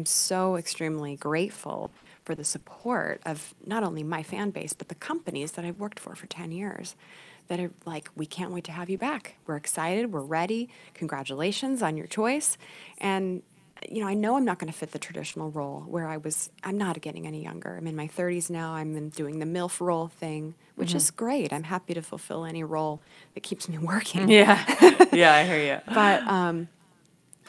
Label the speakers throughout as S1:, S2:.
S1: I'm so extremely grateful for the support of not only my fan base, but the companies that I've worked for for 10 years that are like, we can't wait to have you back. We're excited. We're ready. Congratulations on your choice. And, you know, I know I'm not going to fit the traditional role where I was, I'm not getting any younger. I'm in my 30s now. I'm in doing the MILF role thing, which
S2: Mm-hmm.
S1: is great. I'm happy to fulfill any role that keeps me working.
S2: Yeah. yeah, I hear you.
S1: But um,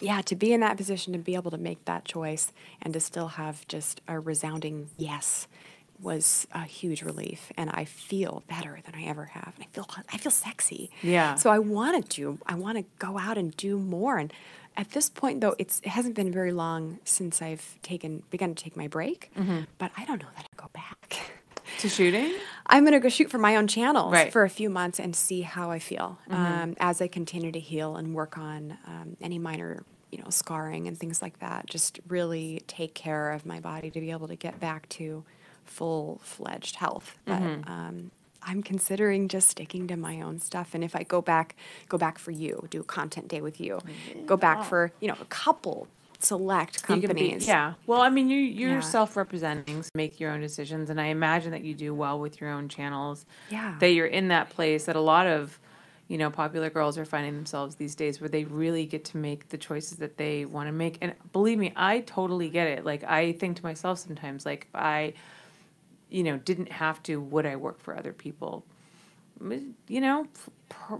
S1: yeah, to be in that position, to be able to make that choice and to still have just a resounding yes was a huge relief. And I feel better than I ever have. And I feel, I feel sexy.
S2: Yeah.
S1: So I want to do, I want to go out and do more. And at this point, though, it's, it hasn't been very long since I've taken, begun to take my break,
S2: Mm-hmm.
S1: but I don't know that I'll go back.
S2: To shooting?
S1: I'm going to go shoot for my own channels
S2: Right.
S1: for a few months and see how I feel um, as I continue to heal and work on um, any minor, you know, scarring and things like that. Just really take care of my body to be able to get back to full fledged health. But um, I'm considering just sticking to my own stuff. And if I go back, go back for you, do a content day with you, go back for you know a couple select
S2: You can be-
S1: companies.
S2: yeah. Well, I mean, you you're
S1: Yeah.
S2: self-representing, so make your own decisions, and I imagine that you do well with your own channels.
S1: Yeah.
S2: That you're in that place that a lot of, you know, popular girls are finding themselves these days, where they really get to make the choices that they want to make. And believe me, I totally get it. Like I think to myself sometimes, like if I, you know, didn't have to, would I work for other people? You know, pr-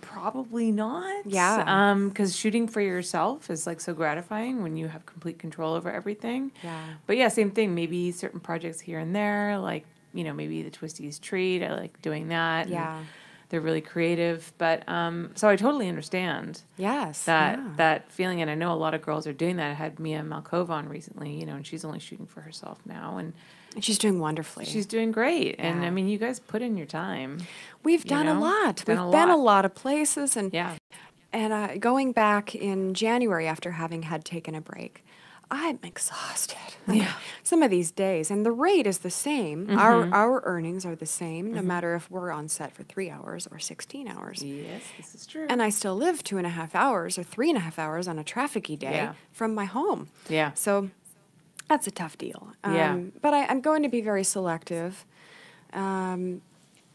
S2: probably not.
S1: Yeah.
S2: Um, because shooting for yourself is like so gratifying when you have complete control over everything.
S1: Yeah.
S2: But yeah, same thing. Maybe certain projects here and there, like you know, maybe the Twistys treat. I like doing that. and
S1: Yeah.
S2: They're really creative, but um, so I totally understand
S1: Yes.
S2: that
S1: yeah.
S2: that feeling, and I know a lot of girls are doing that. I had Mia Malkova on recently, you know, and she's only shooting for herself now, and
S1: And she's doing wonderfully.
S2: she's doing great. And I mean, you guys put in your time.
S1: We've done a lot.
S2: Done
S1: We've
S2: a
S1: been a
S2: lot.
S1: lot of places, and
S2: Yeah.
S1: and uh, going back in January after having had taken a break, I'm exhausted.
S2: Yeah.
S1: Some of these days, and the rate is the same.
S2: Mm-hmm.
S1: Our our earnings are the same, no matter if we're on set for three hours or sixteen hours.
S2: Yes, this is true.
S1: And I still live two and a half hours or three and a half hours on a trafficy day
S2: Yeah.
S1: from my home.
S2: Yeah.
S1: So that's a tough deal.
S2: Yeah.
S1: Um, But I, I'm going to be very selective. Um,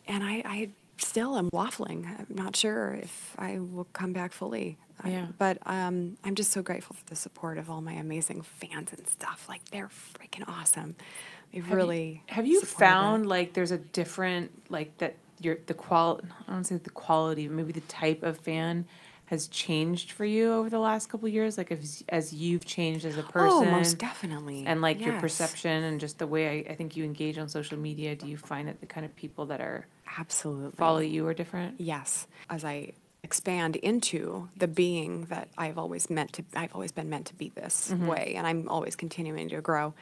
S1: and I, I still am waffling. I'm not sure if I will come back fully. I-
S2: Yeah.
S1: but um, I'm just so grateful for the support of all my amazing fans and stuff. Like, they're freaking awesome. They've
S2: Have you-
S1: really.
S2: have you
S1: supported it.
S2: found like there's a different like that your the qual I don't say the quality maybe the type of fan has changed for you over the last couple of years like as as you've changed as a person
S1: Oh, most definitely.
S2: and like your
S1: Yes.
S2: perception and just the way I, I think you engage on social media do you find that the kind of people that are
S1: Absolutely.
S2: follow you are different
S1: Yes, as I expand into the being that I've always meant to, I've always been meant to be this
S2: Mm-hmm.
S1: way, and I'm always continuing to grow.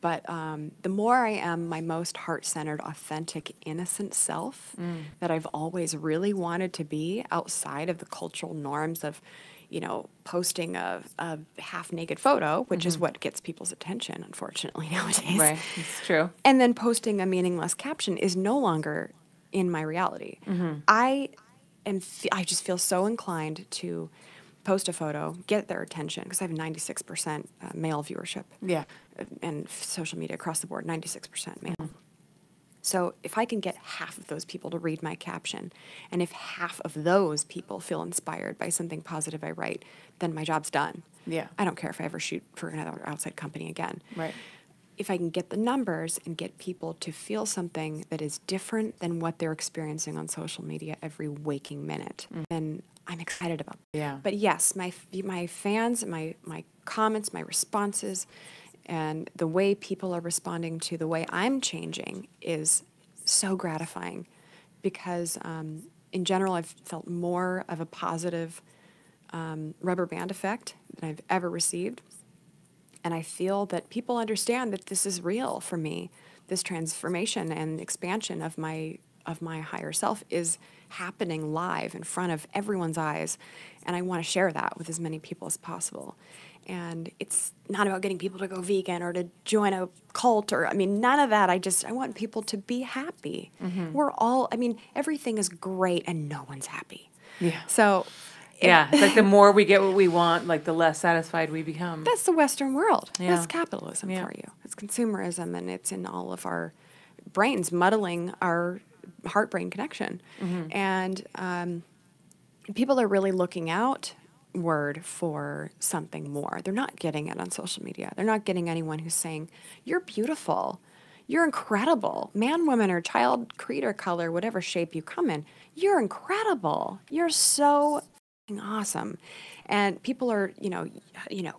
S1: But um, the more I am my most heart centered, authentic, innocent self
S2: Mm.
S1: that I've always really wanted to be outside of the cultural norms of, you know, posting a, a half naked photo, which is what gets people's attention, unfortunately, nowadays
S2: Mm-hmm. right it's true
S1: and then posting a meaningless caption is no longer in my reality. I am I just feel so inclined to post a photo, get their attention because I have 96% uh, male viewership.
S2: Yeah.
S1: And social media across the board, 96% male. So if I can get half of those people to read my caption, and if half of those people feel inspired by something positive I write, then my job's done.
S2: Yeah.
S1: I don't care if I ever shoot for another outside company again
S2: right
S1: if I can get the numbers and get people to feel something that is different than what they're experiencing on social media every waking minute, mm. then I'm excited about it.
S2: Yeah.
S1: But yes, my my fans, my my comments, my responses, and the way people are responding to the way I'm changing is so gratifying, because um, in general I've felt more of a positive um, rubber band effect than I've ever received and I feel that people understand that this is real for me. This transformation and expansion of my of my higher self is happening live in front of everyone's eyes, and I want to share that with as many people as possible. And it's not about getting people to go vegan or to join a cult or I mean none of that. I just I want people to be happy. Mm-hmm. We're all I mean everything is great and no one's happy.
S2: Yeah.
S1: So
S2: Yeah, it's like the more we get what we want, like the less satisfied we become.
S1: That's the Western world.
S2: Yeah.
S1: That's capitalism
S2: Yeah.
S1: for you. It's consumerism, and it's in all of our brains, muddling our heart brain connection.
S2: Mm-hmm.
S1: And um, people are really looking out word for something more. They're not getting it on social media. They're not getting anyone who's saying, You're beautiful. You're incredible. Man, woman, or child, creed, or color, whatever shape you come in, you're incredible. You're so awesome. And people are, you know, you know,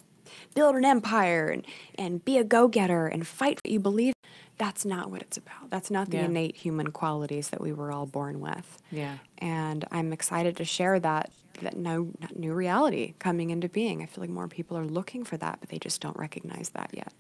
S1: build an empire and, and be a go-getter and fight what you believe. That's not what it's about. That's not the
S2: Yeah.
S1: innate human qualities that we were all born with.
S2: Yeah.
S1: And I'm excited to share that that new reality coming into being. I feel like more people are looking for that, but they just don't recognize that yet.